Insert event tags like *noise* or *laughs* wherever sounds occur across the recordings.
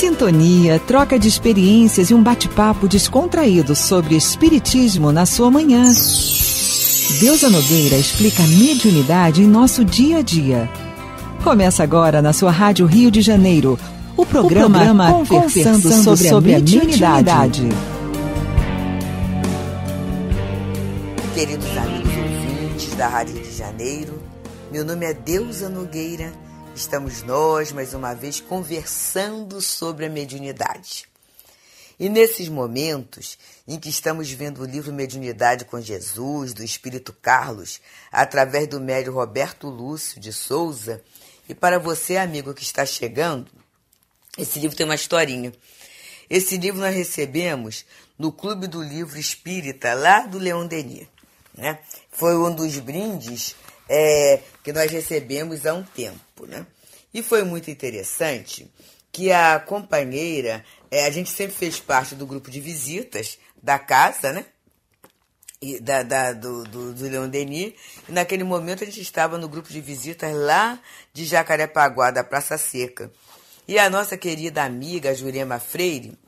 Sintonia, troca de experiências e um bate-papo descontraído sobre Espiritismo na sua manhã. Deusa Nogueira explica a mediunidade em nosso dia a dia. Começa agora na sua Rádio Rio de Janeiro, o programa, o programa Conversando, Conversando sobre, sobre, a mediunidade. Queridos amigos ouvintes da Rádio Rio de Janeiro, meu nome é Deusa Nogueira Estamos nós, mais uma vez, conversando sobre a mediunidade. E nesses momentos em que estamos vendo o livro Mediunidade com Jesus, do Espírito Carlos, através do médio Roberto Lúcio de Souza, e para você, amigo que está chegando, esse livro tem uma historinha. Esse livro nós recebemos no Clube do Livro Espírita, lá do Leão Denis. Né? Foi um dos brindes é, que nós recebemos há um tempo, né? E foi muito interessante que a companheira, é, a gente sempre fez parte do grupo de visitas da casa, né? E da, da, do, do, do Leão Denis, e naquele momento a gente estava no grupo de visitas lá de Jacarepaguá, da Praça Seca. E a nossa querida amiga Jurema Freire,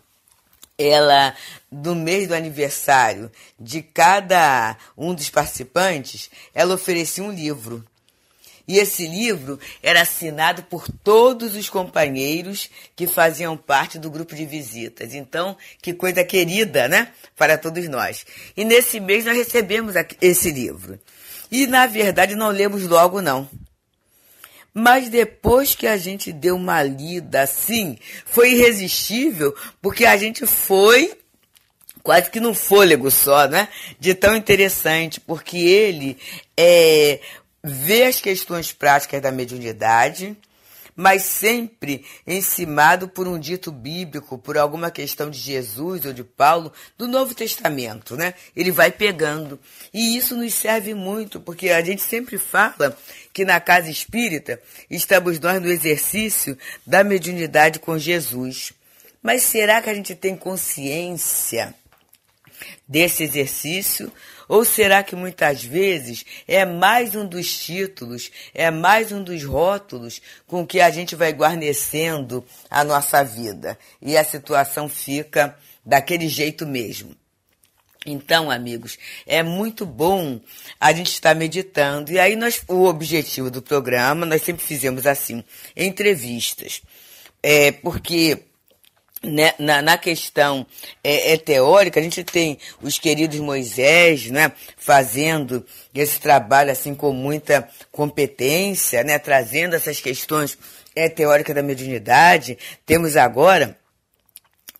ela, no mês do aniversário de cada um dos participantes, ela oferecia um livro. E esse livro era assinado por todos os companheiros que faziam parte do grupo de visitas. Então, que coisa querida, né? Para todos nós. E nesse mês nós recebemos esse livro. E, na verdade, não lemos logo, não. Mas depois que a gente deu uma lida assim, foi irresistível, porque a gente foi quase que no fôlego só, né? De tão interessante, porque ele é, vê as questões práticas da mediunidade, mas sempre encimado por um dito bíblico, por alguma questão de Jesus ou de Paulo, do Novo Testamento, né? Ele vai pegando. E isso nos serve muito, porque a gente sempre fala que na casa espírita estamos nós no exercício da mediunidade com Jesus. Mas será que a gente tem consciência desse exercício? Ou será que muitas vezes é mais um dos títulos, é mais um dos rótulos com que a gente vai guarnecendo a nossa vida e a situação fica daquele jeito mesmo? Então, amigos, é muito bom a gente estar meditando. E aí nós, o objetivo do programa, nós sempre fizemos assim, entrevistas. É, porque né, na, na, questão é, é, teórica, a gente tem os queridos Moisés, né, fazendo esse trabalho assim com muita competência, né, trazendo essas questões é, teóricas da mediunidade. Temos agora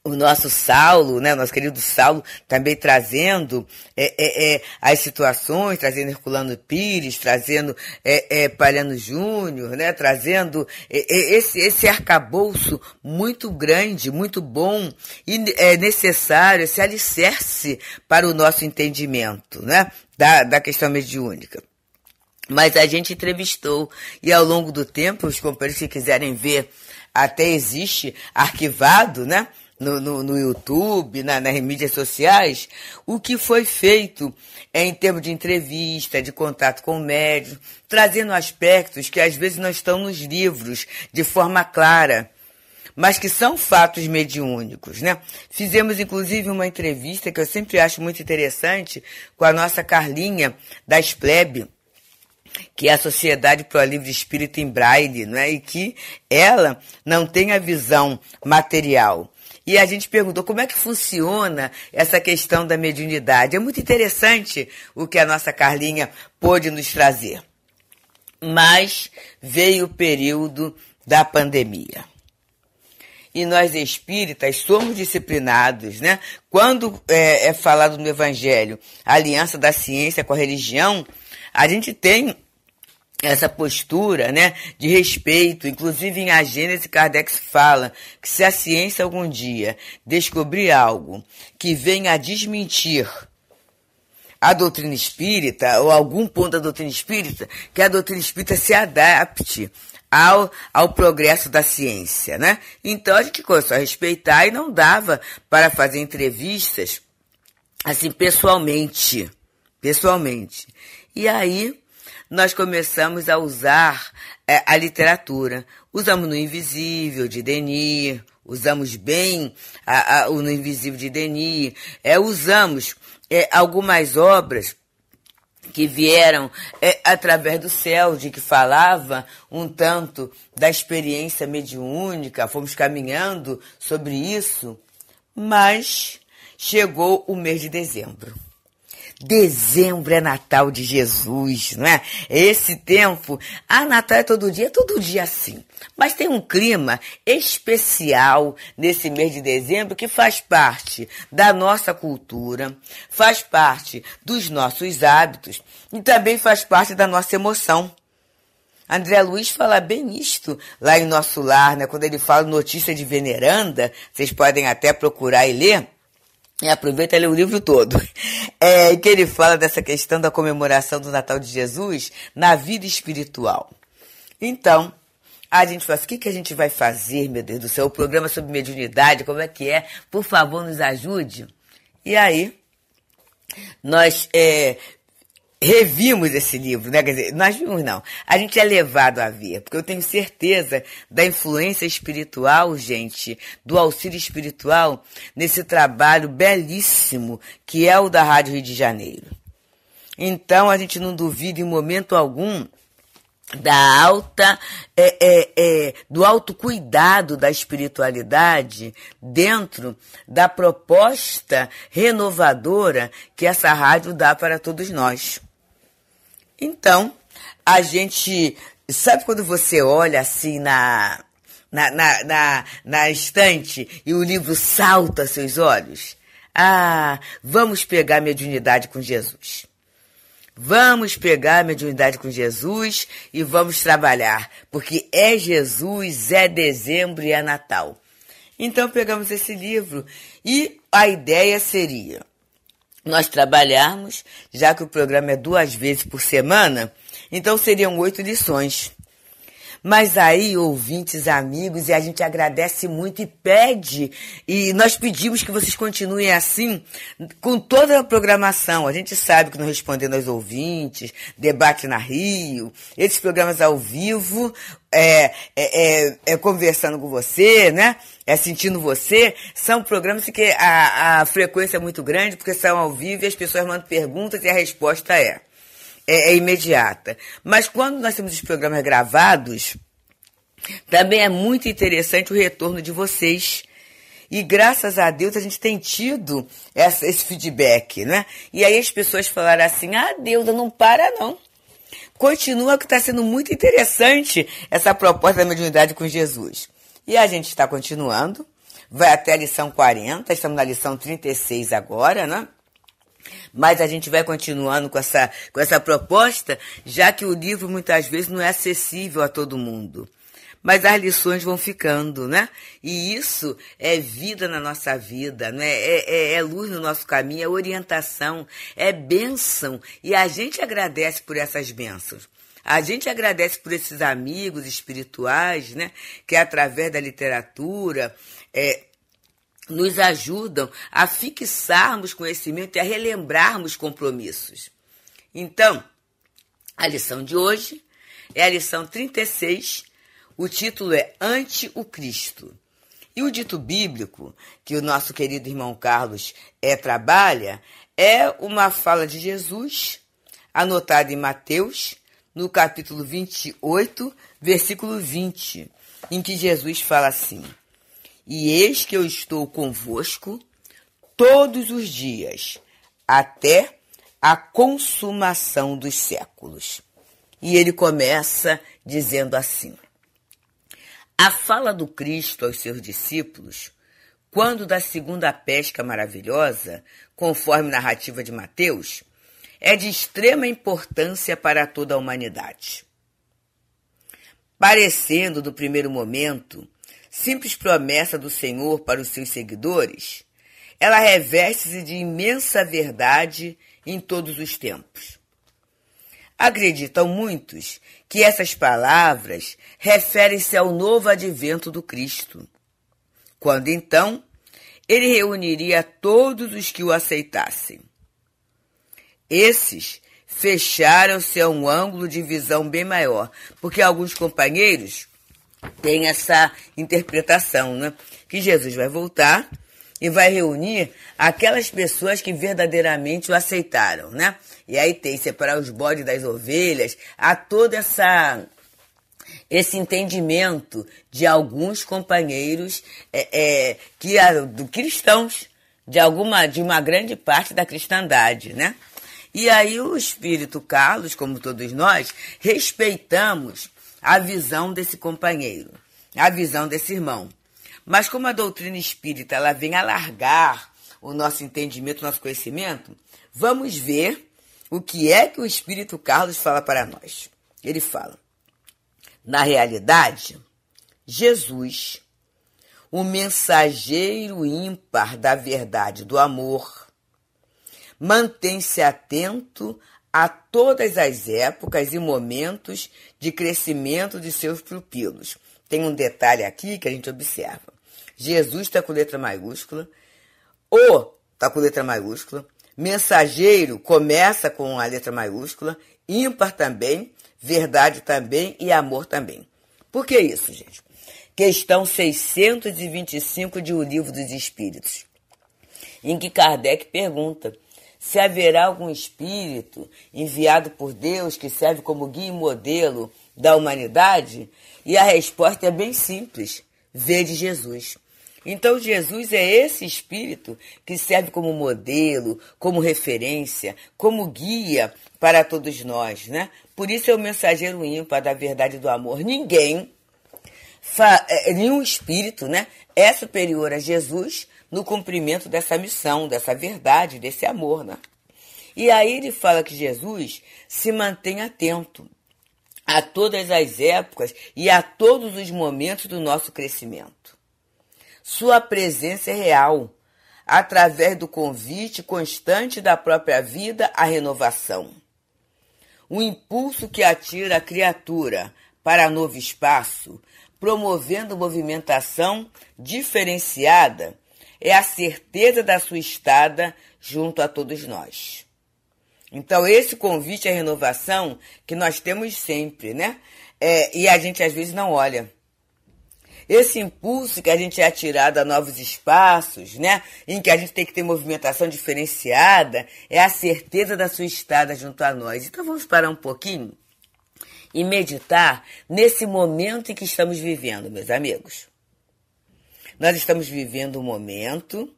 o nosso Saulo, né, nosso querido Saulo, também trazendo é, é, é, as situações, trazendo Herculano Pires, trazendo é, é, Palhano Júnior, né, trazendo é, é, esse, esse arcabouço muito grande, muito bom e é necessário, esse alicerce para o nosso entendimento né, da, da questão mediúnica. Mas a gente entrevistou e ao longo do tempo, os companheiros que quiserem ver, até existe arquivado, né? No, no, no YouTube, na, nas mídias sociais, o que foi feito é, em termos de entrevista, de contato com o médico, trazendo aspectos que às vezes não estão nos livros de forma clara, mas que são fatos mediúnicos, né? Fizemos inclusive uma entrevista que eu sempre acho muito interessante com a nossa Carlinha da Esplebe, que é a Sociedade Pro Livre Espírito em Braille, não é? E que ela não tem a visão material, e a gente perguntou como é que funciona essa questão da mediunidade. É muito interessante o que a nossa Carlinha pôde nos trazer. Mas veio o período da pandemia. E nós espíritas somos disciplinados, né? Quando é, é falado no Evangelho a aliança da ciência com a religião, a gente tem essa postura né, de respeito. Inclusive, em A Gênese, Kardec fala que se a ciência algum dia descobrir algo que venha a desmentir a doutrina espírita, ou algum ponto da doutrina espírita, que a doutrina espírita se adapte ao, ao progresso da ciência, né? Então a gente começou a respeitar e não dava para fazer entrevistas assim pessoalmente, pessoalmente. E aí nós começamos a usar é, a literatura. Usamos no Invisível, de Denis, usamos bem a, a, o No Invisível de Denis, é, usamos é, algumas obras que vieram é, através do céu, de que falava um tanto da experiência mediúnica, fomos caminhando sobre isso, mas chegou o mês de dezembro. Dezembro é Natal de Jesus, não é? Esse tempo, a Natal é todo dia, é todo dia assim. Mas tem um clima especial nesse mês de dezembro que faz parte da nossa cultura, faz parte dos nossos hábitos e também faz parte da nossa emoção. André Luiz fala bem isto lá em nosso lar, né? Quando ele fala notícia de veneranda, vocês podem até procurar e ler. E aproveita e lê o livro todo. *laughs* É, que ele fala dessa questão da comemoração do Natal de Jesus na vida espiritual. Então, a gente fala assim, o que, que a gente vai fazer, meu Deus do céu? O programa sobre mediunidade, como é que é? Por favor, nos ajude. E aí, nós é, revimos esse livro, né? Quer dizer, nós vimos não. A gente é levado a ver, porque eu tenho certeza da influência espiritual, gente, do auxílio espiritual nesse trabalho belíssimo que é o da Rádio Rio de Janeiro. Então a gente não duvida em momento algum da alta é, é, é, do autocuidado da espiritualidade dentro da proposta renovadora que essa rádio dá para todos nós. Então, a gente. Sabe quando você olha assim na, na, na, na, na estante e o livro salta aos seus olhos? Ah, vamos pegar a mediunidade com Jesus. Vamos pegar a mediunidade com Jesus e vamos trabalhar, porque é Jesus, é dezembro e é Natal. Então pegamos esse livro e a ideia seria nós trabalharmos, já que o programa é duas vezes por semana, então seriam oito lições. Mas aí, ouvintes, amigos, e a gente agradece muito e pede, e nós pedimos que vocês continuem assim, com toda a programação. A gente sabe que não respondendo aos ouvintes, debate na Rio, esses programas ao vivo, é, é, é, é, conversando com você, né? É sentindo você. São programas que a, a frequência é muito grande, porque são ao vivo e as pessoas mandam perguntas e a resposta é é, é imediata. Mas quando nós temos os programas gravados, também é muito interessante o retorno de vocês. E graças a Deus a gente tem tido essa, esse feedback, né? E aí as pessoas falaram assim: ah, Deus, não para não. Continua que está sendo muito interessante essa proposta da mediunidade com Jesus. E a gente está continuando, vai até a lição 40, estamos na lição 36 agora, né? Mas a gente vai continuando com essa, com essa proposta, já que o livro muitas vezes não é acessível a todo mundo. Mas as lições vão ficando, né? E isso é vida na nossa vida, né? É, é, é luz no nosso caminho, é orientação, é bênção. E a gente agradece por essas bênçãos. A gente agradece por esses amigos espirituais, né? Que através da literatura, é, nos ajudam a fixarmos conhecimento e a relembrarmos compromissos. Então, a lição de hoje é a lição 36. O título é Ante o Cristo. E o dito bíblico, que o nosso querido irmão Carlos é, trabalha, é uma fala de Jesus, anotada em Mateus, no capítulo 28, versículo 20, em que Jesus fala assim: e eis que eu estou convosco todos os dias, até a consumação dos séculos. E ele começa dizendo assim: A fala do Cristo aos seus discípulos, quando da segunda pesca maravilhosa, conforme narrativa de Mateus, é de extrema importância para toda a humanidade. Parecendo, do primeiro momento, simples promessa do Senhor para os seus seguidores, ela reveste-se de imensa verdade em todos os tempos. Acreditam muitos que essas palavras referem-se ao novo advento do Cristo, quando então ele reuniria todos os que o aceitassem. Esses fecharam-se a um ângulo de visão bem maior, porque alguns companheiros têm essa interpretação, né? Que Jesus vai voltar e vai reunir aquelas pessoas que verdadeiramente o aceitaram, né? E aí tem separar os bodes das ovelhas, há toda essa esse entendimento de alguns companheiros é, é, que do cristãos de alguma de uma grande parte da cristandade, né? E aí o espírito Carlos, como todos nós, respeitamos a visão desse companheiro, a visão desse irmão. Mas como a doutrina espírita ela vem alargar o nosso entendimento, o nosso conhecimento, vamos ver o que é que o espírito Carlos fala para nós. Ele fala: na realidade, Jesus, o mensageiro ímpar da verdade do amor, mantém-se atento a todas as épocas e momentos de crescimento de seus pupilos. Tem um detalhe aqui que a gente observa. Jesus está com letra maiúscula, o está com letra maiúscula, mensageiro começa com a letra maiúscula, ímpar também, verdade também e amor também. Por que isso, gente? Questão 625 de O Livro dos Espíritos, em que Kardec pergunta se haverá algum espírito enviado por Deus que serve como guia e modelo da humanidade? E a resposta é bem simples: vede Jesus. Então, Jesus é esse espírito que serve como modelo, como referência, como guia para todos nós, né? Por isso é o mensageiro ímpar da verdade do amor. Ninguém, é, nenhum espírito, né, é superior a Jesus no cumprimento dessa missão, dessa verdade, desse amor, né? E aí ele fala que Jesus se mantém atento a todas as épocas e a todos os momentos do nosso crescimento. Sua presença é real, através do convite constante da própria vida à renovação. O impulso que atira a criatura para novo espaço, promovendo movimentação diferenciada, é a certeza da sua estada junto a todos nós. Então, esse convite à renovação que nós temos sempre, né? É, e a gente às vezes não olha. Esse impulso que a gente é atirado a novos espaços, né, em que a gente tem que ter movimentação diferenciada, é a certeza da sua estada junto a nós. Então vamos parar um pouquinho e meditar nesse momento em que estamos vivendo, meus amigos. Nós estamos vivendo um momento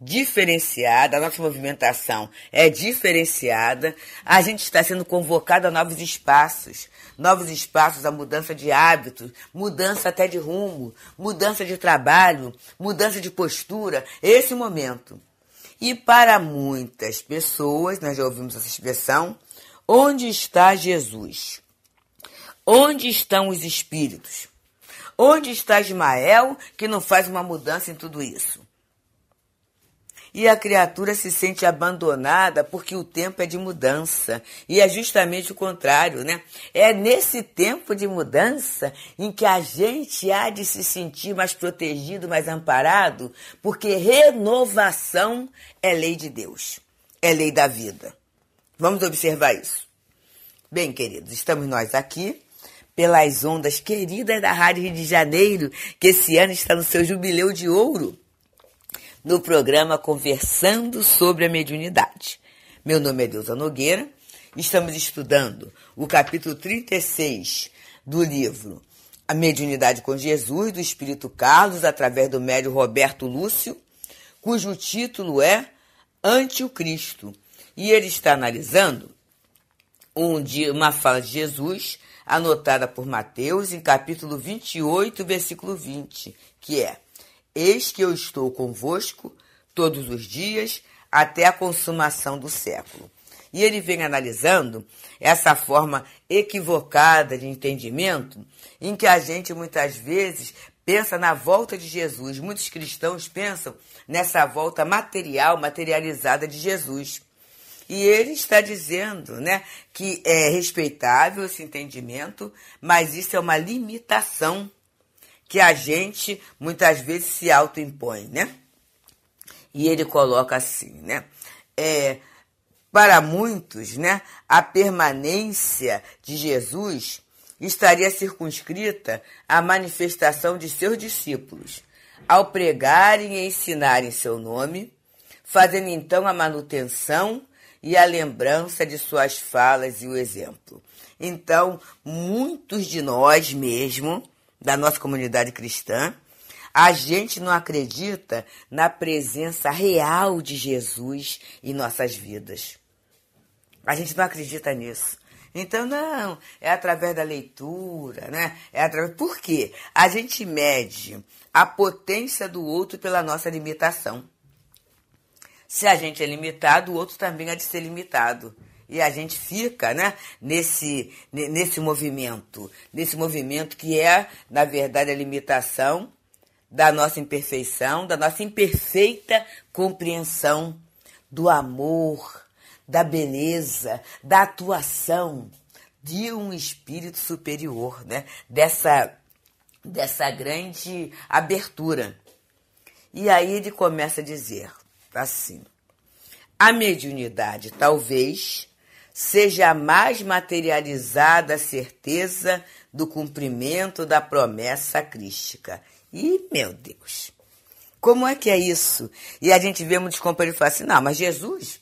diferenciada, a nossa movimentação é diferenciada, a gente está sendo convocado a novos espaços, novos espaços, a mudança de hábitos, mudança até de rumo, mudança de trabalho, mudança de postura, esse momento. E para muitas pessoas, nós já ouvimos essa expressão, onde está Jesus? Onde estão os espíritos? Onde está Ismael que não faz uma mudança em tudo isso? E a criatura se sente abandonada porque o tempo é de mudança. E é justamente o contrário, né? É nesse tempo de mudança em que a gente há de se sentir mais protegido, mais amparado, porque renovação é lei de Deus, é lei da vida. Vamos observar isso. Bem, queridos, estamos nós aqui pelas ondas queridas da Rádio Rio de Janeiro, que esse ano está no seu jubileu de ouro no programa Conversando sobre a Mediunidade. Meu nome é Deusa Nogueira, estamos estudando o capítulo 36 do livro A Mediunidade com Jesus, do Espírito Carlos, através do médio Roberto Lúcio, cujo título é Ante o Cristo. E ele está analisando um dia, uma fala de Jesus, anotada por Mateus, em capítulo 28, versículo 20, que é Eis que eu estou convosco todos os dias até a consumação do século. E ele vem analisando essa forma equivocada de entendimento em que a gente muitas vezes pensa na volta de Jesus. Muitos cristãos pensam nessa volta material, materializada de Jesus. E ele está dizendo né, que é respeitável esse entendimento, mas isso é uma limitação que a gente muitas vezes se autoimpõe, né? E ele coloca assim, né? É, Para muitos, né, a permanência de Jesus estaria circunscrita à manifestação de seus discípulos, ao pregarem e ensinarem seu nome, fazendo então a manutenção e a lembrança de suas falas e o exemplo. Então, muitos de nós mesmo, da nossa comunidade cristã, a gente não acredita na presença real de Jesus em nossas vidas. A gente não acredita nisso. Então, não, é através da leitura, né? É através. Por quê? A gente mede a potência do outro pela nossa limitação. Se a gente é limitado, o outro também há de ser limitado. E a gente fica né, nesse, nesse movimento, nesse movimento que é, na verdade, a limitação da nossa imperfeição, da nossa imperfeita compreensão do amor, da beleza, da atuação de um espírito superior, né? Dessa dessa grande abertura. E aí ele começa a dizer assim: a mediunidade talvez seja a mais materializada certeza do cumprimento da promessa crística. E, meu Deus, como é que é isso? E a gente vê muitos companheiros falar assim, não, mas Jesus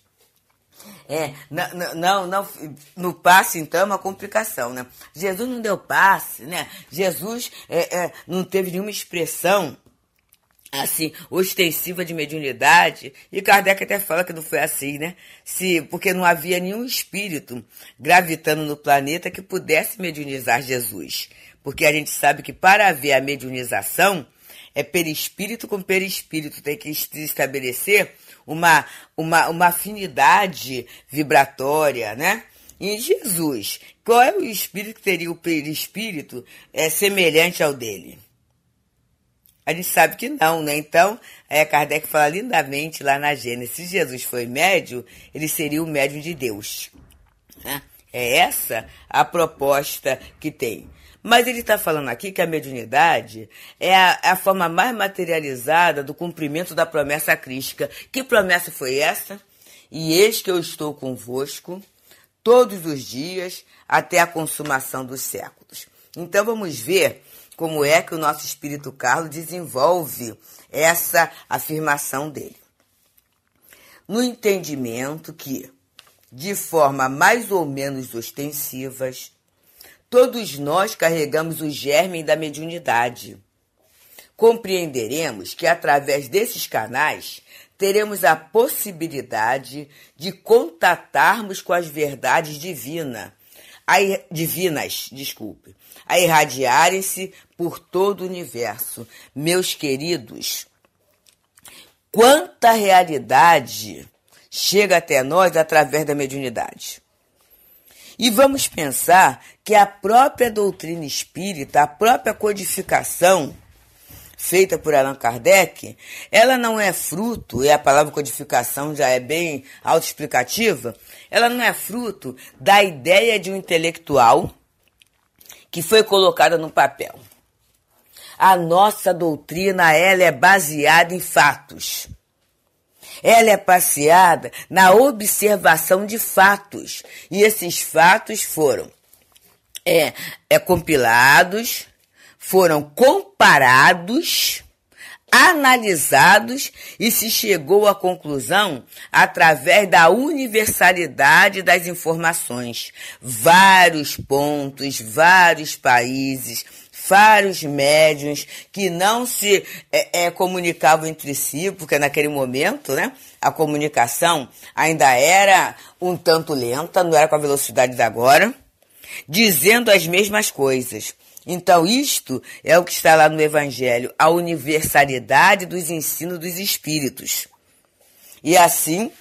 é, não, não, não, no passe, então, é uma complicação, né? Jesus não deu passe, né? Jesus é, é, não teve nenhuma expressão assim, ostensiva de mediunidade, e Kardec até fala que não foi assim, né? Se, porque não havia nenhum espírito gravitando no planeta que pudesse mediunizar Jesus. Porque a gente sabe que para haver a mediunização, é perispírito com perispírito, tem que estabelecer uma, uma, uma afinidade vibratória, né? Em Jesus, qual é o espírito que teria o perispírito é, semelhante ao dele? A gente sabe que não, né? Então, é, Kardec fala lindamente lá na Gênesis, se Jesus foi médio, ele seria o médium de Deus. Né? É essa a proposta que tem. Mas ele está falando aqui que a mediunidade é a, a, forma mais materializada do cumprimento da promessa crística. Que promessa foi essa? E eis que eu estou convosco todos os dias até a consumação dos séculos. Então vamos ver como é que o nosso espírito Carlos desenvolve essa afirmação dele. No entendimento que, de forma mais ou menos ostensivas, Todos nós carregamos o germe da mediunidade. Compreenderemos que através desses canais teremos a possibilidade de contatarmos com as verdades divina, divinas, desculpe, a irradiarem-se por todo o universo. Meus queridos, quanta realidade chega até nós através da mediunidade. E vamos pensar que a própria doutrina espírita, a própria codificação feita por Allan Kardec, ela não é fruto, e a palavra codificação já é bem autoexplicativa, ela não é fruto da ideia de um intelectual que foi colocada no papel. A nossa doutrina, ela é baseada em fatos. Ela é passeada na observação de fatos. E esses fatos foram é, é compilados, foram comparados, analisados e se chegou à conclusão através da universalidade das informações. Vários pontos, vários países, vários médiums que não se é, é, comunicavam entre si, porque naquele momento, né, a comunicação ainda era um tanto lenta, não era com a velocidade de agora, dizendo as mesmas coisas. Então, isto é o que está lá no Evangelho, a universalidade dos ensinos dos Espíritos. E assim,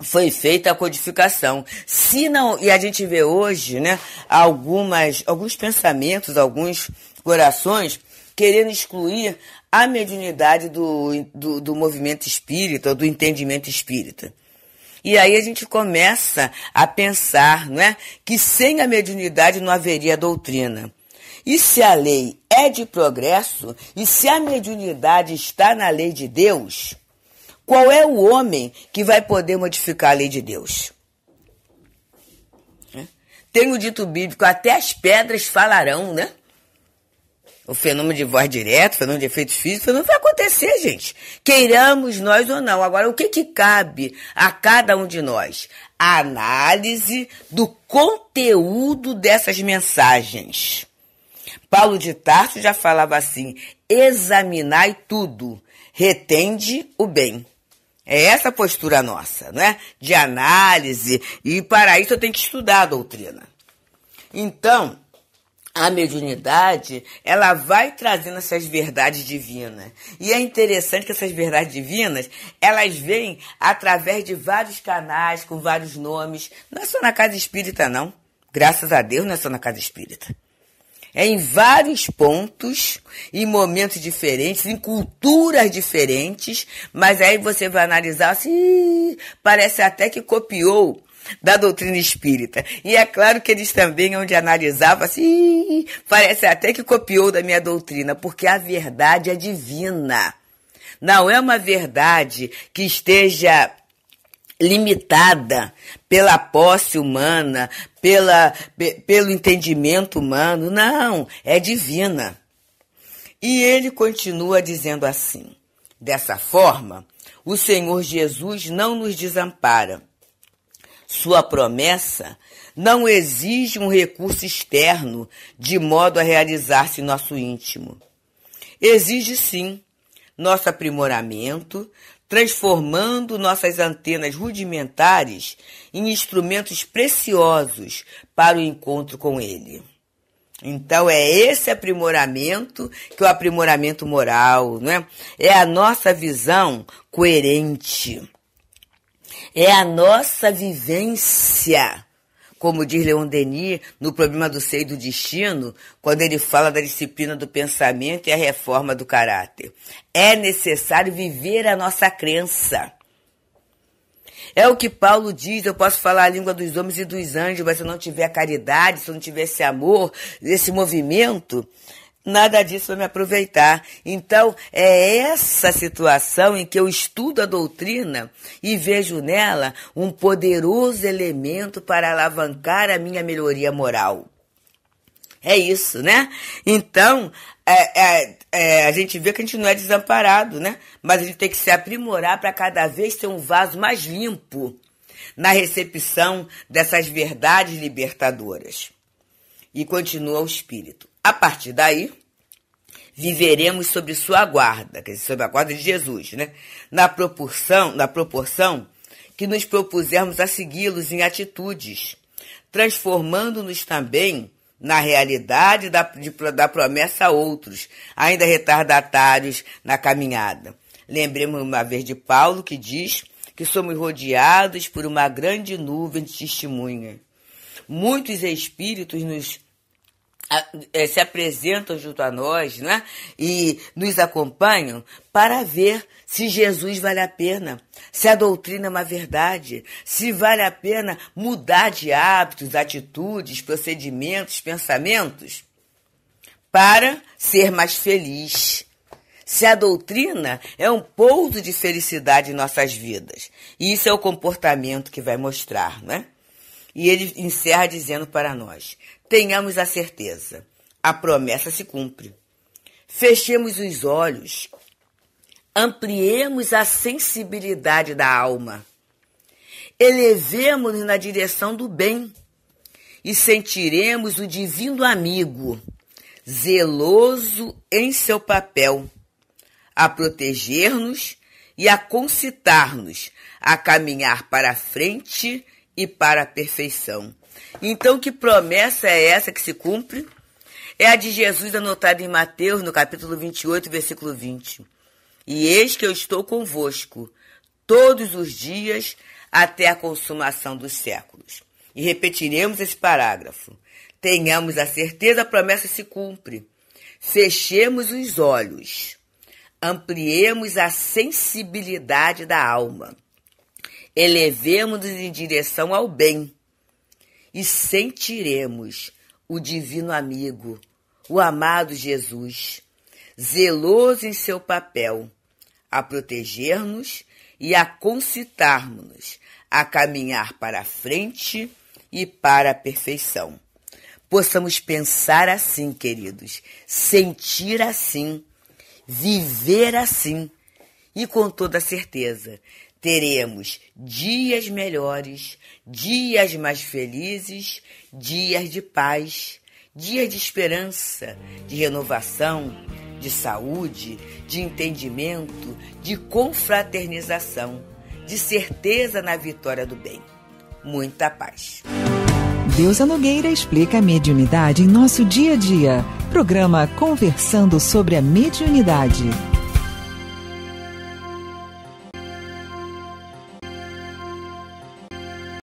foi feita a codificação. Se não, e a gente vê hoje, né, algumas, alguns pensamentos, alguns corações querendo excluir a mediunidade do, do, do movimento espírita, do entendimento espírita. E aí a gente começa a pensar, não é, que sem a mediunidade não haveria doutrina. E se a lei é de progresso, e se a mediunidade está na lei de Deus, qual é o homem que vai poder modificar a lei de Deus? Tem o dito bíblico, até as pedras falarão, né? O fenômeno de voz direta, o fenômeno de efeitos físicos, não vai acontecer, gente. Queiramos nós ou não. Agora, o que, que cabe a cada um de nós? A análise do conteúdo dessas mensagens. Paulo de Tarso já falava assim: examinai tudo, retende o bem. É essa a postura nossa, não é? De análise, e para isso eu tenho que estudar a doutrina. Então, a mediunidade, ela vai trazendo essas verdades divinas. E é interessante que essas verdades divinas, elas vêm através de vários canais, com vários nomes. Não é só na casa espírita, não. Graças a Deus, não é só na casa espírita. É em vários pontos, em momentos diferentes, em culturas diferentes, mas aí você vai analisar assim, parece até que copiou da doutrina espírita. E é claro que eles também, onde analisavam assim, parece até que copiou da minha doutrina, porque a verdade é divina. Não é uma verdade que esteja limitada pela posse humana, pela, pelo entendimento humano. Não, é divina. E ele continua dizendo assim: dessa forma, o Senhor Jesus não nos desampara. Sua promessa não exige um recurso externo de modo a realizar-se nosso íntimo. Exige sim nosso aprimoramento, transformando nossas antenas rudimentares em instrumentos preciosos para o encontro com Ele. Então é esse aprimoramento que é o aprimoramento moral, não é? É a nossa visão coerente. É a nossa vivência como diz Leon Denis no problema do ser e do destino, quando ele fala da disciplina do pensamento e a reforma do caráter. É necessário viver a nossa crença. É o que Paulo diz, eu posso falar a língua dos homens e dos anjos, mas se eu não tiver caridade, se eu não tiver esse amor, esse movimento, nada disso vai me aproveitar. Então, é essa situação em que eu estudo a doutrina e vejo nela um poderoso elemento para alavancar a minha melhoria moral. É isso, né? Então, é, é, é, a gente vê que a gente não é desamparado, né? Mas a gente tem que se aprimorar para cada vez ter um vaso mais limpo na recepção dessas verdades libertadoras. E continua o espírito. A partir daí, viveremos sob sua guarda, quer dizer, sob a guarda de Jesus, né? Na proporção, na proporção que nos propusermos a segui-los em atitudes, transformando-nos também na realidade da, de, da promessa a outros, ainda retardatários na caminhada. Lembremos uma vez de Paulo que diz que somos rodeados por uma grande nuvem de testemunha. Muitos espíritos nos se apresentam junto a nós né? e nos acompanham para ver se Jesus vale a pena, se a doutrina é uma verdade, se vale a pena mudar de hábitos, atitudes, procedimentos, pensamentos para ser mais feliz. Se a doutrina é um pouso de felicidade em nossas vidas. E isso é o comportamento que vai mostrar, né? E ele encerra dizendo para nós: tenhamos a certeza, a promessa se cumpre. Fechemos os olhos, ampliemos a sensibilidade da alma, elevemos-nos na direção do bem e sentiremos o divino amigo, zeloso em seu papel, a proteger-nos e a concitar-nos a caminhar para a frente e para a perfeição. Então, que promessa é essa que se cumpre? É a de Jesus anotada em Mateus, no capítulo 28, versículo 20. E eis que eu estou convosco todos os dias até a consumação dos séculos. E repetiremos esse parágrafo. Tenhamos a certeza, a promessa se cumpre. Fechemos os olhos. Ampliemos a sensibilidade da alma. Elevemos-nos em direção ao bem e sentiremos o divino amigo, o amado Jesus, zeloso em seu papel, a proteger-nos e a concitar-nos a caminhar para a frente e para a perfeição. Possamos pensar assim, queridos, sentir assim, viver assim, e com toda certeza teremos dias melhores, dias mais felizes, dias de paz, dias de esperança, de renovação, de saúde, de entendimento, de confraternização, de certeza na vitória do bem. Muita paz. Deusa Nogueira explica a mediunidade em nosso dia a dia. Programa Conversando sobre a Mediunidade.